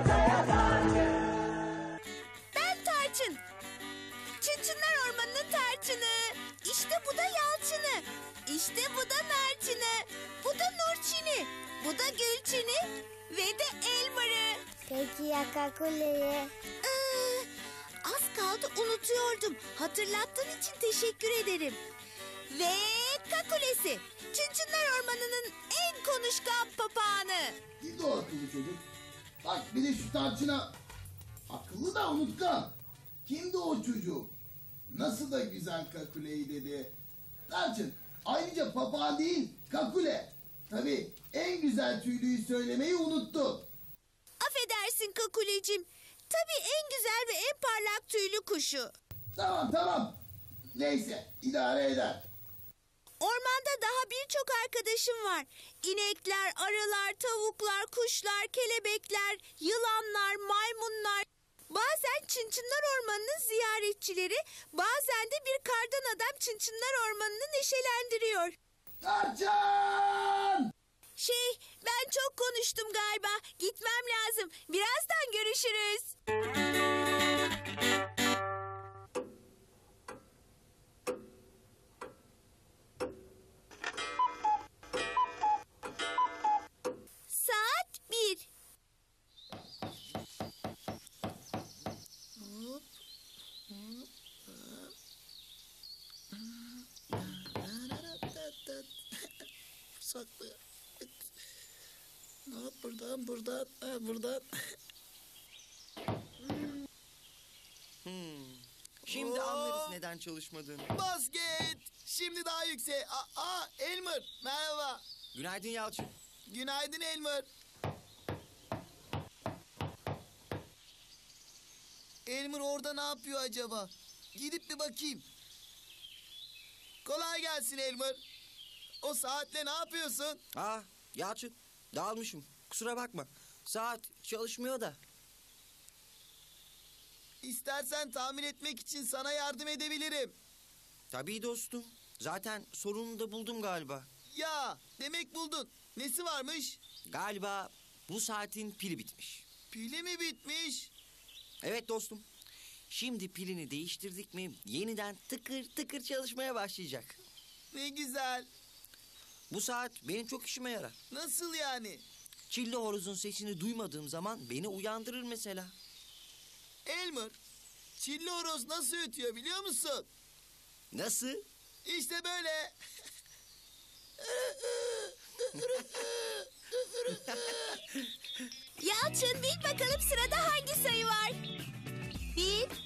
ortaya tarçın. Ben tarçın. Çınçınlar Ormanı'nın tarçını. İşte bu da yalçını. İşte bu da narçını. Bu da nurçini. Bu da gülçini. Ve de elmarı. Peki ya kakuleyi? Ee, az kaldı unutuyordum. Hatırlattığın için teşekkür ederim. Ve kakulesi. Çınçınlar Ormanı'nın en konuşkan papağanı. Dildo akıllı çocuk. Bak bir de şu tarçına. Akıllı da unutkan. Kimdi o çocuk? Nasıl da güzel kakuleyi dedi. Tarçın ayrıca papağan değil kakule. Tabii en güzel tüylüyü söylemeyi unuttu. Affedersin kakulecim. Tabii en güzel ve en parlak tüylü kuşu. Tamam tamam. Neyse idare eder. Ormanda daha birçok arkadaşım var. İnekler, arılar, tavuklar, kuşlar, kelebekler, yılanlar, maymunlar. Bazen Çınçınlar Ormanı'nın ziyaretçileri, bazen de bir kardan adam Çınçınlar Ormanı'nı neşelendiriyor. Tarçın! Şey, ben çok konuştum galiba. Gitmem lazım. Birazdan görüşürüz. Saat bir. Saklı. Ne yap buradan buradan ha, buradan. Şimdi Oo. anlarız neden çalışmadığını. Basket. Şimdi daha yüksek. Aa, aa Elmer merhaba. Günaydın Yalçın. Günaydın Elmer. Elmer orada ne yapıyor acaba? Gidip bir bakayım. Kolay gelsin Elmer. O saatle ne yapıyorsun? Aa Yalçın dağılmışım. Kusura bakma. Saat çalışmıyor da. İstersen tamir etmek için sana yardım edebilirim. Tabii dostum. Zaten sorununu da buldum galiba. Ya demek buldun. Nesi varmış? Galiba bu saatin pili bitmiş. Pili mi bitmiş? Evet dostum. Şimdi pilini değiştirdik mi yeniden tıkır tıkır çalışmaya başlayacak. Ne güzel. Bu saat benim çok işime yarar. Nasıl yani? Çilli horozun sesini duymadığım zaman beni uyandırır mesela. Elmer, çilli horoz nasıl ötüyor biliyor musun? Nasıl? İşte böyle. Yalçın bil bakalım sırada hangi sayı var? Bir,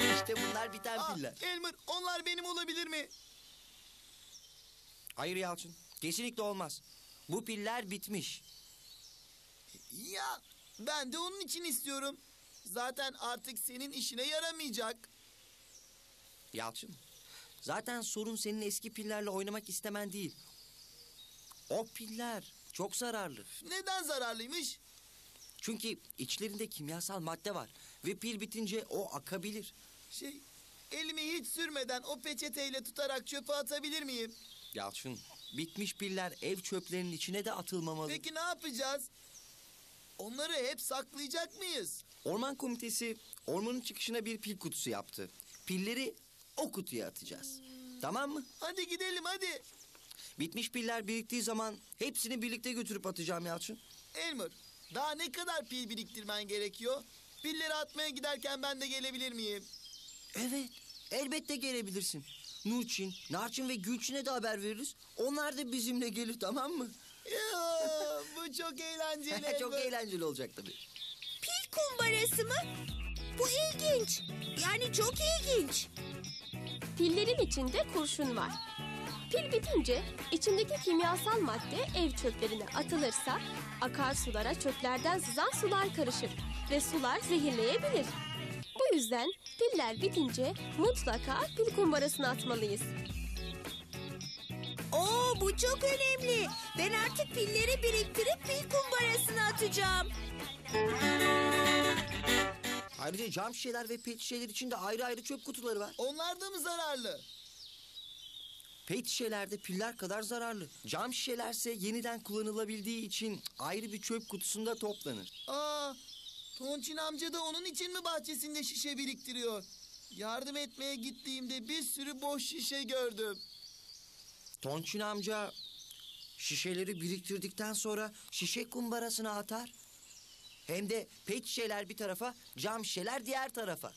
İşte bunlar biten Aa, piller. Elmer, onlar benim olabilir mi? Hayır Yalçın. Kesinlikle olmaz. Bu piller bitmiş. Ya, ben de onun için istiyorum. Zaten artık senin işine yaramayacak. Yalçın. Zaten sorun senin eski pillerle oynamak istemen değil. O piller çok zararlı. Neden zararlıymış? Çünkü içlerinde kimyasal madde var. Ve pil bitince o akabilir. Şey, elimi hiç sürmeden o peçeteyle tutarak çöpe atabilir miyim? Yalçın. Bitmiş piller ev çöplerinin içine de atılmamalı. Peki ne yapacağız? Onları hep saklayacak mıyız? Orman komitesi ormanın çıkışına bir pil kutusu yaptı. Pilleri o kutuya atacağız. Tamam mı? Hadi gidelim hadi. Bitmiş piller biriktiği zaman hepsini birlikte götürüp atacağım Yalçın. Elmer, daha ne kadar pil biriktirmen gerekiyor? Pilleri atmaya giderken ben de gelebilir miyim? Evet, elbette gelebilirsin. Nurçin, Narçın ve Gülçin'e de haber veririz. Onlar da bizimle gelir tamam mı? Ya, bu çok eğlenceli. Çok eğlenceli olacak tabii. Pil kumbarası mı? Bu ilginç. Yani çok ilginç. Pillerin içinde kurşun var. Pil bitince içindeki kimyasal madde ev çöplerine atılırsa akarsulara çöplerden sızan sular karışır ve sular zehirleyebilir. Bu yüzden piller bitince mutlaka pil kumbarasına atmalıyız. Oo bu çok önemli. Ben artık pilleri biriktirip pil kumbarasına atacağım. Ayrıca cam şişeler ve pet şişeler için de ayrı ayrı çöp kutuları var. Onlar da mı zararlı? Pet şişelerde piller kadar zararlı. Cam şişelerse yeniden kullanılabildiği için ayrı bir çöp kutusunda toplanır. Aa, Tonçin amca da onun için mi bahçesinde şişe biriktiriyor? Yardım etmeye gittiğimde bir sürü boş şişe gördüm. Tonçin amca şişeleri biriktirdikten sonra şişe kumbarasına atar. Hem de pet şişeler bir tarafa, cam şişeler diğer tarafa.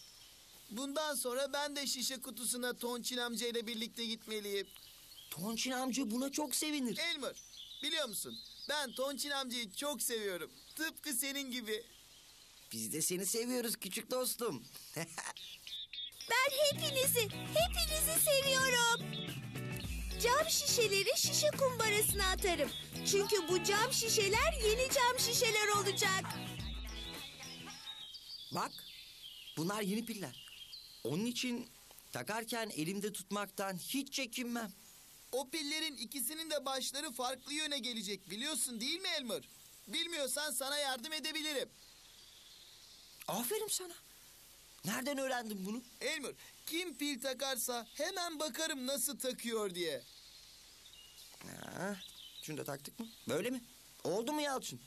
Bundan sonra ben de şişe kutusuna Tonçin amca ile birlikte gitmeliyim. Tonçin amca buna çok sevinir. Elmer, biliyor musun? Ben Tonçin amcayı çok seviyorum. Tıpkı senin gibi. Biz de seni seviyoruz küçük dostum. Ben hepinizi, hepinizi seviyorum. Cam şişeleri şişe kumbarasına atarım. Çünkü bu cam şişeler yeni cam şişeler olacak. Bak, bunlar yeni piller. Onun için takarken elimde tutmaktan hiç çekinmem. O pillerin ikisinin de başları farklı yöne gelecek biliyorsun değil mi Elmer? Bilmiyorsan sana yardım edebilirim. Aferin sana. Nereden öğrendin bunu? Elmer, kim pil takarsa hemen bakarım nasıl takıyor diye. Ha, şunu da taktık mı? Böyle mi? Oldu mu Yalçın?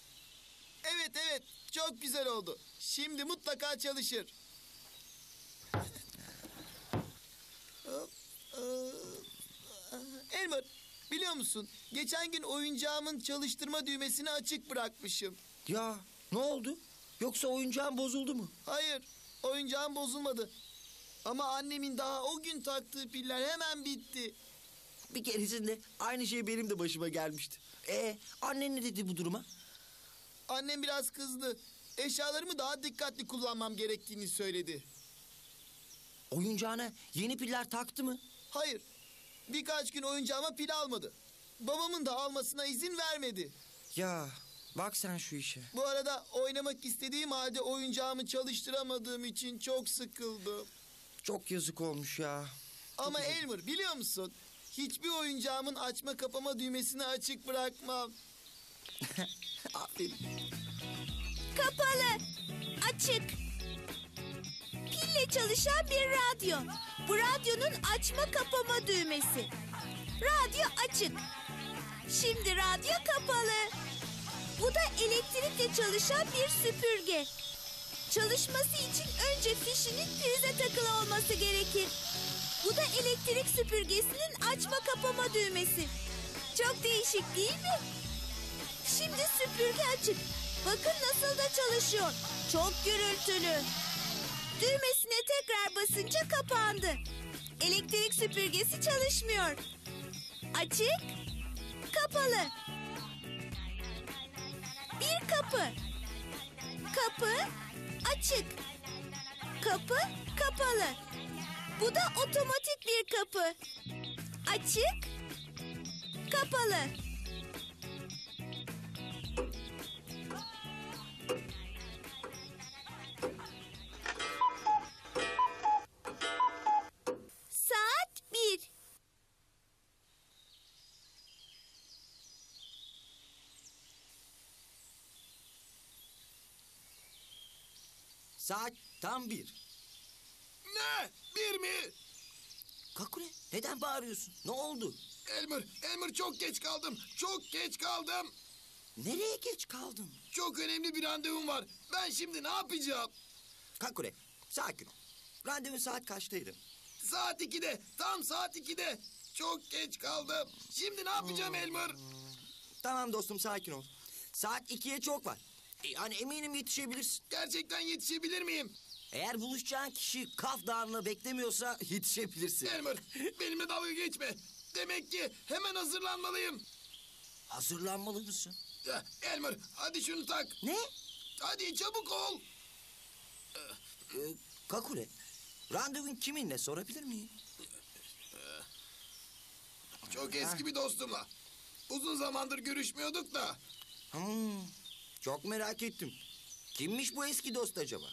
Evet evet, çok güzel oldu. Şimdi mutlaka çalışır. Elmer, biliyor musun? Geçen gün oyuncağımın çalıştırma düğmesini açık bırakmışım. Ya ne oldu? Yoksa oyuncağın bozuldu mu? Hayır, oyuncağım bozulmadı. Ama annemin daha o gün taktığı piller hemen bitti. Bir keresinde aynı şey benim de başıma gelmişti. E annen ne dedi bu duruma? Annem biraz kızdı. Eşyalarımı daha dikkatli kullanmam gerektiğini söyledi. Oyuncağına yeni piller taktı mı? Hayır, birkaç gün oyuncağıma pil almadı. Babamın da almasına izin vermedi. Ya bak sen şu işe. Bu arada oynamak istediğim halde oyuncağımı çalıştıramadığım için çok sıkıldım. Çok yazık olmuş ya. Ama Elmer biliyor musun? Hiçbir oyuncağımın açma kapama düğmesini açık bırakmam. Aferin. Kapalı, açık. Pille çalışan bir radyo. Bu radyonun açma kapama düğmesi. Radyo açık. Şimdi radyo kapalı. Bu da elektrikle çalışan bir süpürge. Çalışması için önce fişinin prize takılı olması gerekir. Bu da elektrik süpürgesinin açma kapama düğmesi. Çok değişik değil mi? Şimdi süpürge açık. Bakın nasıl da çalışıyor. Çok gürültülü. Düğmesine tekrar basınca kapandı. Elektrik süpürgesi çalışmıyor. Açık, kapalı. Bir kapı. Kapı açık. Kapı kapalı. Bu da otomatik bir kapı. Açık, kapalı. Saat tam bir. Ne? Bir mi? Kakule neden bağırıyorsun? Ne oldu? Elmer, Elmer çok geç kaldım. Çok geç kaldım. Nereye geç kaldın? Çok önemli bir randevum var. Ben şimdi ne yapacağım? Kakule sakin ol. Randevu saat kaçtaydı? Saat 2'de, tam saat 2'de. Çok geç kaldım. Şimdi ne yapacağım Elmer? Tamam dostum sakin ol. Saat ikiye çok var. E, Yani eminim yetişebilirsin. Gerçekten yetişebilir miyim? Eğer buluşacağın kişi Kaf Dağı'nı beklemiyorsa yetişebilirsin. Elmer, benimle dalga geçme. Demek ki hemen hazırlanmalıyım. Hazırlanmalı mısın? Elmer, hadi şunu tak. Ne? Hadi çabuk ol. Ee, Kakule, randevun kiminle sorabilir miyim? Çok eski bir dostumla. Uzun zamandır görüşmüyorduk da. Hmm, çok merak ettim. Kimmiş bu eski dost acaba?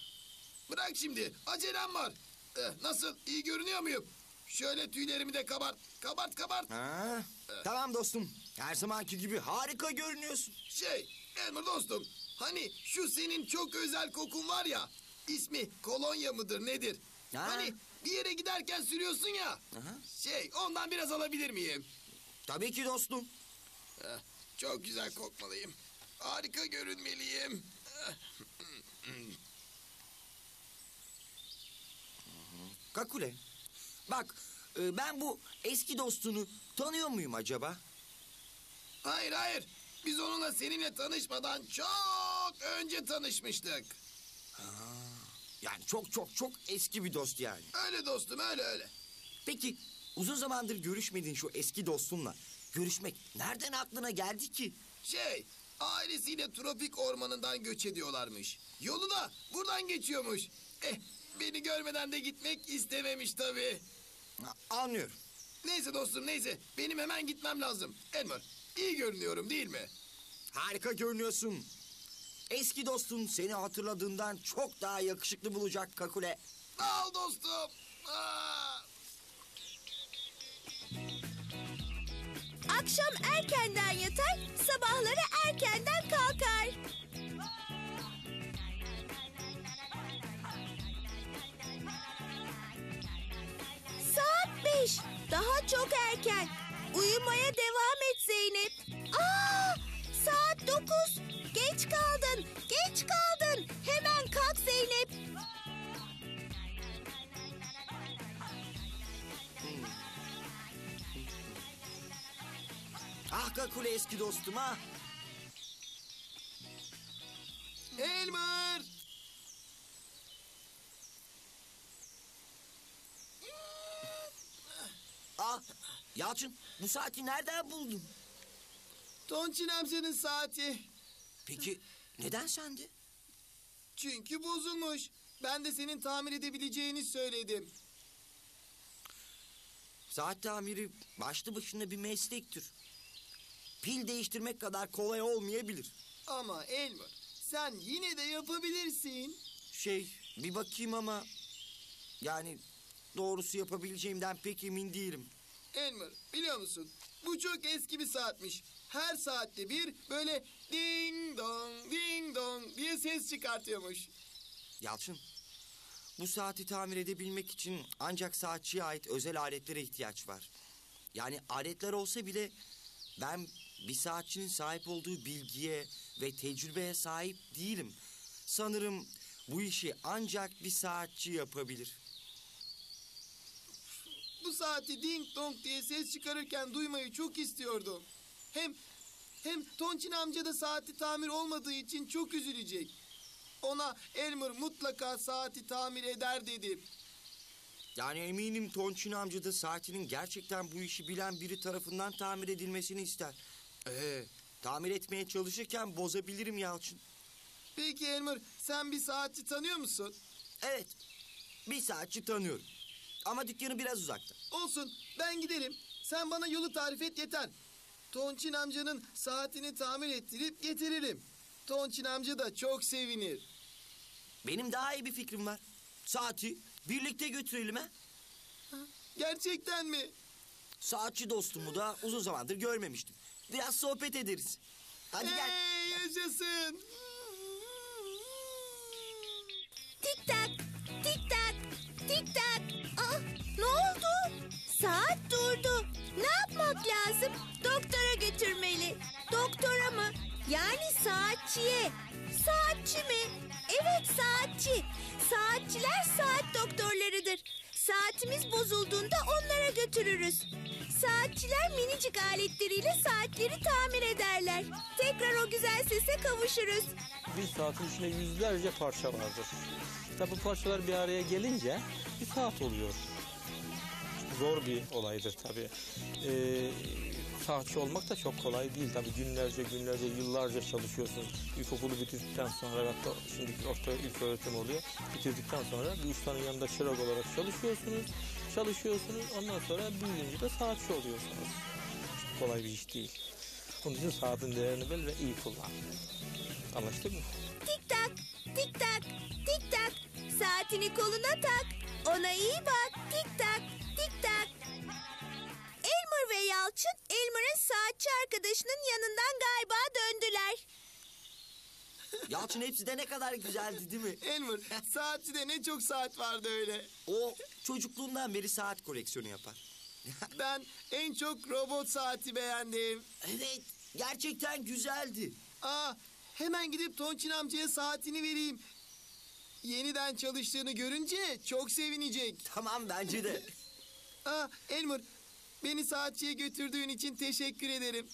bırak şimdi. Acelem var. Eh, nasıl? İyi görünüyor muyum? Şöyle tüylerimi de kabart. Kabart kabart. Ha? Tamam dostum. Her zamanki gibi harika görünüyorsun. Şey, Elmer dostum. Hani şu senin çok özel kokun var ya. İsmi kolonya mıdır nedir? Ha. Hani bir yere giderken sürüyorsun ya. Aha. Şey, ondan biraz alabilir miyim? Tabii ki dostum. Eh, çok güzel kokmalıyım. Harika görünmeliyim. Kakule. Bak e, ben bu eski dostunu tanıyor muyum acaba? Hayır hayır. Biz onunla seninle tanışmadan çok önce tanışmıştık. Yani çok çok çok eski bir dost yani. Öyle dostum öyle öyle. Peki uzun zamandır görüşmediğin şu eski dostunla görüşmek nereden aklına geldi ki? Şey, ailesiyle tropik ormanından göç ediyorlarmış. Yolu da buradan geçiyormuş. Eh, beni görmeden de gitmek istememiş tabii. Anlıyorum. Neyse dostum neyse. Benim hemen gitmem lazım. Elmer, iyi görünüyorum değil mi? Harika görünüyorsun. Eski dostun seni hatırladığından çok daha yakışıklı bulacak Kakule. Sağ ol dostum. Aa! Akşam erkenden yatar, sabahları erkenden kalkar. Saat beş. Daha çok erken. Uyumaya devam et Zeynep. Aa, saat dokuz. Geç kaldın. Ah Kakule eski dostum ah. Elmer! Ah Yalçın bu saati nereden buldun? Tonçin amcanın saati. Peki neden sende? Çünkü bozulmuş. Ben de senin tamir edebileceğini söyledim. Saat tamiri başlı başına bir meslektir. Pil değiştirmek kadar kolay olmayabilir. Ama Elmer, sen yine de yapabilirsin. Şey bir bakayım ama yani doğrusu yapabileceğimden pek emin değilim. Elmer, biliyor musun? Bu çok eski bir saatmiş. Her saatte bir böyle ding dong ding dong diye ses çıkartıyormuş. Yalçın bu saati tamir edebilmek için ancak saatçiye ait özel aletlere ihtiyaç var. Yani aletler olsa bile ben bir saatçinin sahip olduğu bilgiye ve tecrübeye sahip değilim. Sanırım bu işi ancak bir saatçi yapabilir. Bu saati ding dong diye ses çıkarırken duymayı çok istiyordum. Hem hem Tonçin amca da saati tamir olmadığı için çok üzülecek. Ona Elmer mutlaka saati tamir eder dedim. Yani eminim Tonçin amca da saatinin gerçekten bu işi bilen biri tarafından tamir edilmesini ister. Ee, tamir etmeye çalışırken bozabilirim Yalçın. Peki Elmer sen bir saati tanıyor musun? Evet, bir saatçi tanıyorum. Ama dükkanı biraz uzakta. Olsun ben giderim. Sen bana yolu tarif et yeter. Tonçin amcanın saatini tamir ettirip getiririm. Tonçin amca da çok sevinir. Benim daha iyi bir fikrim var. Saati birlikte götürelim ha. Gerçekten mi? Saatçi dostumu da uzun zamandır görmemiştim. Biraz sohbet ederiz. Hadi gel. Hey, yaşasın. Tik tak, tik tak, tik tak. Aa, ne oldu? Saat durdu. Ne yapmak lazım? Doktora götürmeli. Doktora mı? Yani saatçiye. Saatçi mi? Evet saatçi. Saatçiler saat doktorlarıdır. Saatimiz bozulduğunda onlara götürürüz. Saatçiler minicik aletleriyle saatleri tamir ederler. Tekrar o güzel sese kavuşuruz. Bir saatin içinde yüzlerce parça vardır. Tabi bu parçalar bir araya gelince bir saat oluyor. Zor bir olaydır tabi. Ee, saatçi olmak da çok kolay değil tabi. Günlerce günlerce yıllarca çalışıyorsunuz. İlkokulu bitirdikten sonra hatta şimdi orta ilk öğretim oluyor. Bitirdikten sonra bir ustanın yanında çırak olarak çalışıyorsunuz. Çalışıyorsunuz ondan sonra büyüyünce de saatçi oluyorsunuz. Kolay bir iş değil. Onun için saatin değerini bil ve iyi kullan. Anlaştık mı? Tik tak, tik tak, tik tak. Saatini koluna tak. Ona iyi bak. Tik tak, tik tak. Ve Yalçın, Elmer'ın saatçi arkadaşının yanından galiba döndüler. Yalçın hepsi de ne kadar güzeldi değil mi? Elmer saatçide ne çok saat vardı öyle. O çocukluğundan beri saat koleksiyonu yapar. Ben en çok robot saati beğendim. Evet, gerçekten güzeldi. Aa, hemen gidip Tonçin amcaya saatini vereyim. Yeniden çalıştığını görünce çok sevinecek. Tamam bence de. Aa, Elmer, beni saatçiye götürdüğün için teşekkür ederim.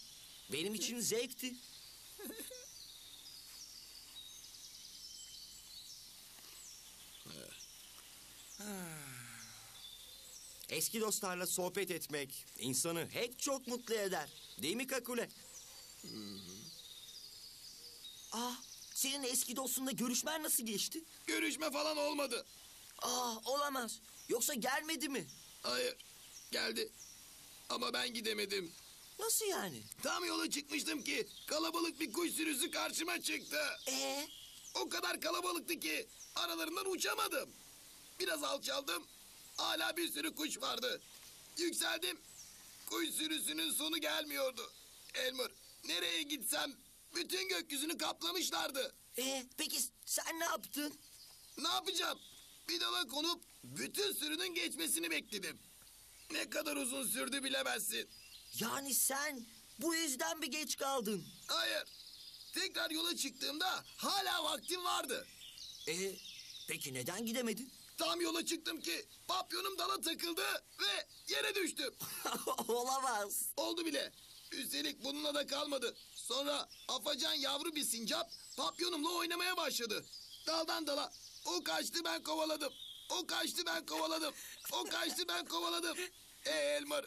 Benim için zevkti. Eski dostlarla sohbet etmek insanı hep çok mutlu eder. Değil mi Kakule? Ah, senin eski dostunla görüşmen nasıl geçti? Görüşme falan olmadı. Ah, olamaz. Yoksa gelmedi mi? Hayır. Geldi. Ama ben gidemedim. Nasıl yani? Tam yola çıkmıştım ki kalabalık bir kuş sürüsü karşıma çıktı. Ee, O kadar kalabalıktı ki aralarından uçamadım. Biraz alçaldım. Hala bir sürü kuş vardı. Yükseldim. Kuş sürüsünün sonu gelmiyordu. Elmer, nereye gitsem bütün gökyüzünü kaplamışlardı. ee, peki sen ne yaptın? Ne yapacağım? Bir dala konup bütün sürünün geçmesini bekledim. Ne kadar uzun sürdü bilemezsin. Yani sen bu yüzden mi geç kaldın? Hayır. Tekrar yola çıktığımda hala vaktim vardı. Ee, peki neden gidemedin? Tam yola çıktım ki papyonum dala takıldı ve yere düştüm. Olamaz. Oldu bile. Üstelik bununla da kalmadı. Sonra afacan yavru bir sincap papyonumla oynamaya başladı. Daldan dala. O kaçtı ben kovaladım. O kaçtı ben kovaladım. O kaçtı ben kovaladım. Ee Elmer,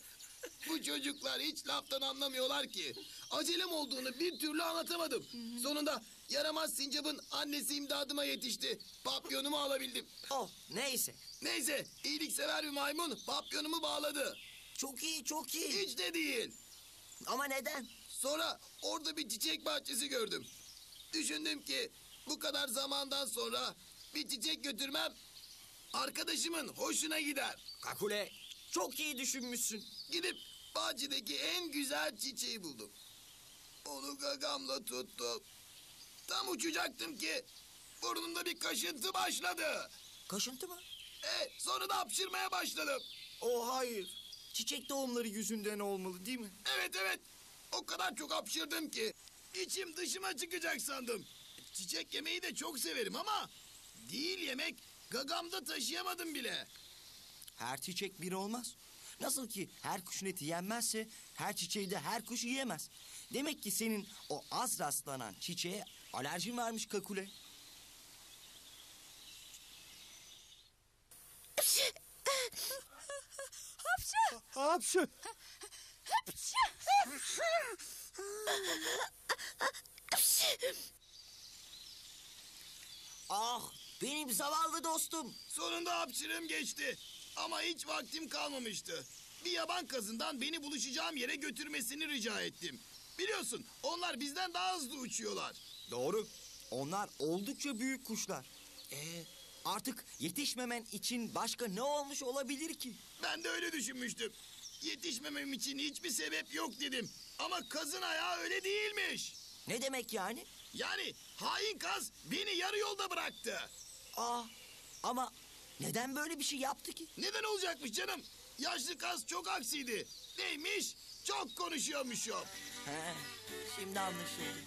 bu çocuklar hiç laftan anlamıyorlar ki. Acelem olduğunu bir türlü anlatamadım. Sonunda yaramaz sincapın annesi imdadıma yetişti. Papyonumu alabildim. Oh, neyse. Neyse iyiliksever bir maymun papyonumu bağladı. Çok iyi, çok iyi. Hiç de değil. Ama neden? Sonra orada bir çiçek bahçesi gördüm. Düşündüm ki bu kadar zamandan sonra bir çiçek götürmem arkadaşımın hoşuna gider. Kakule, çok iyi düşünmüşsün. Gidip bahçedeki en güzel çiçeği buldum. Onu gagamla tuttum. Tam uçacaktım ki burnumda bir kaşıntı başladı. Kaşıntı mı? E, sonra da hapşırmaya başladım. Oh hayır. Çiçek doğumları yüzünden olmalı değil mi? Evet evet. O kadar çok hapşırdım ki içim dışıma çıkacak sandım. Çiçek yemeyi de çok severim ama değil yemek gagamda taşıyamadım bile. Her çiçek bir olmaz. Nasıl ki her kuşun eti yenmezse her çiçeği de her kuş yiyemez. Demek ki senin o az rastlanan çiçeğe alerjin varmış Kakule. Hapşı. Ah benim zavallı dostum. Sonunda hapşırığım geçti. Ama hiç vaktim kalmamıştı. Bir yaban kazından beni buluşacağım yere götürmesini rica ettim. Biliyorsun onlar bizden daha hızlı uçuyorlar. Doğru. Onlar oldukça büyük kuşlar. Ee, artık yetişmemen için başka ne olmuş olabilir ki? Ben de öyle düşünmüştüm. Yetişmemem için hiçbir sebep yok dedim. Ama kazın ayağı öyle değilmiş. Ne demek yani? Yani hain kaz beni yarı yolda bıraktı. Ah ama neden böyle bir şey yaptı ki? Neden olacakmış canım? Yaşlı kaz çok aksiydi. Neymiş? Çok konuşuyormuşum. He, şimdi anlaşıldı.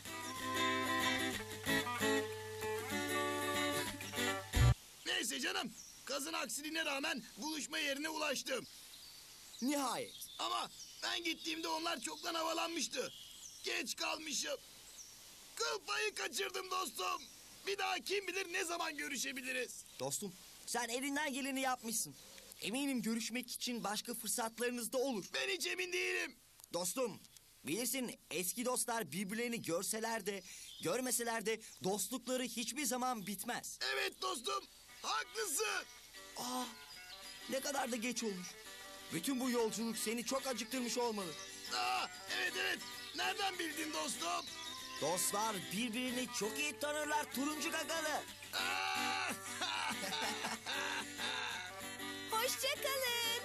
Neyse canım. Kazın aksiliğine rağmen buluşma yerine ulaştım. Nihayet. Ama ben gittiğimde onlar çoktan havalanmıştı. Geç kalmışım. Kıl payı kaçırdım dostum. Bir daha kim bilir ne zaman görüşebiliriz. Dostum sen elinden geleni yapmışsın. Eminim görüşmek için başka fırsatlarınız da olur. Ben hiç emin değilim. Dostum bilirsin eski dostlar birbirlerini görseler de görmeseler de dostlukları hiçbir zaman bitmez. Evet dostum. Haklısın. Aa ne kadar da geç olmuş. Bütün bu yolculuk seni çok acıktırmış olmalı. Aa, evet evet. Nereden bildin dostum? Dostlar birbirini çok iyi tanırlar turuncu gagalı. Hoşçakalın.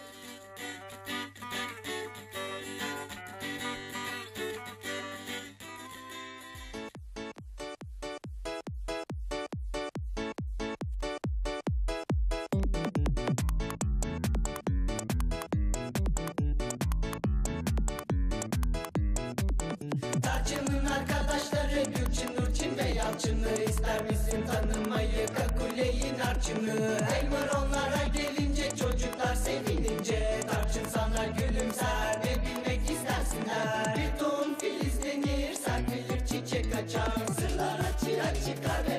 Narçın'ı Elmer onlara gelince çocuklar sevinince. Tarçın sana gülümser ve bilmek istersinler. Bir tohum filizlenir serpilir çiçek açar. Sırlar açığa çıkar ve